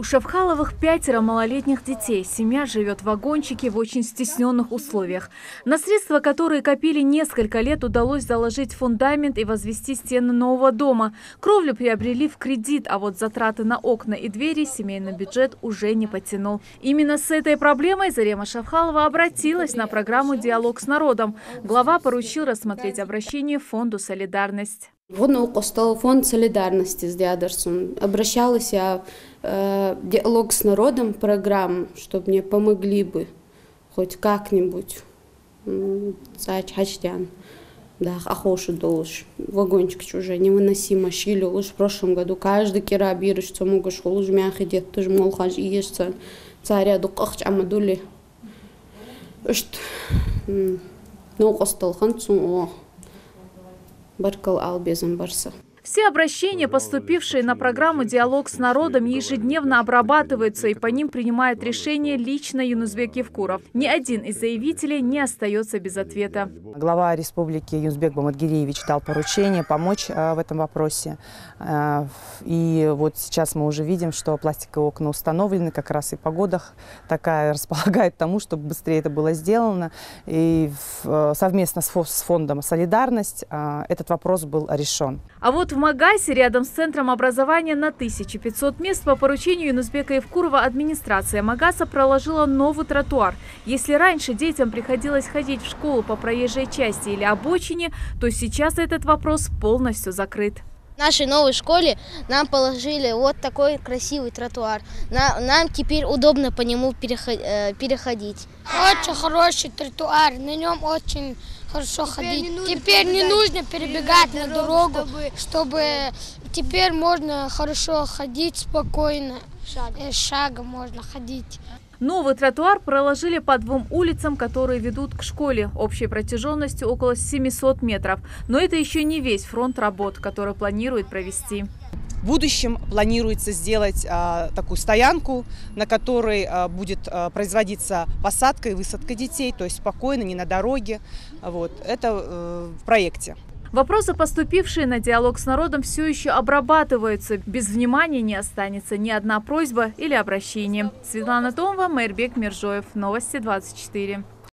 У Шавхаловых пятеро малолетних детей. Семья живет в вагончике в очень стесненных условиях. На средства, которые копили несколько лет, удалось заложить фундамент и возвести стены нового дома. Кровлю приобрели в кредит, а вот затраты на окна и двери семейный бюджет уже не потянул. Именно с этой проблемой Зарема Шавхалова обратилась на программу «Диалог с народом». Глава поручил рассмотреть обращение Фонду «Солидарность». Водно Костол фонд солидарности с Диадерсом. Обращалась я э, диалог с народом программ, чтобы мне помогли бы хоть как-нибудь. Сач хачтян. Да, ахошу долж. Вагончик уже невыносимо шили. Лишь в прошлом году каждый кира бирыш, что могешь луж мяхи дет, тоже мол хаж и ешься. Царя дукахч амадули. Ишт. Ну, Костол хан о бір қыл ал безім барса Все обращения, поступившие на программу «Диалог с народом», ежедневно обрабатываются и по ним принимает решение лично Юнузбек Евкуров. Ни один из заявителей не остается без ответа. Глава республики Юнузбек Бамадгиреевич дал поручение помочь а, в этом вопросе. А, и вот сейчас мы уже видим, что пластиковые окна установлены, как раз и погода такая располагает тому, чтобы быстрее это было сделано. И совместно с фондом «Солидарность» а, этот вопрос был решен. А вот в Магасе, рядом с Центром образования на 1500 мест, по поручению Юнусбека Евкурова администрация Магаса проложила новый тротуар. Если раньше детям приходилось ходить в школу по проезжей части или обочине, то сейчас этот вопрос полностью закрыт. В нашей новой школе нам положили вот такой красивый тротуар. Нам теперь удобно по нему э, переходить. Очень хороший тротуар, на нем очень хорошо теперь ходить. Не теперь не нужно перебегать на дорогу, чтобы... чтобы теперь можно хорошо ходить спокойно. Шагом. Э, шагом можно ходить. Новый тротуар проложили по двум улицам, которые ведут к школе, общей протяженностью около 700 метров. Но это еще не весь фронт работ, который планирует провести. В будущем планируется сделать а, такую стоянку, на которой а, будет а, производиться посадка и высадка детей, то есть спокойно, не на дороге. Вот. Это а, в проекте. Вопросы, поступившие на диалог с народом, все еще обрабатываются. Без внимания не останется ни одна просьба или обращение. Светлана Томова, Майрбек Миржоев. Новости 24.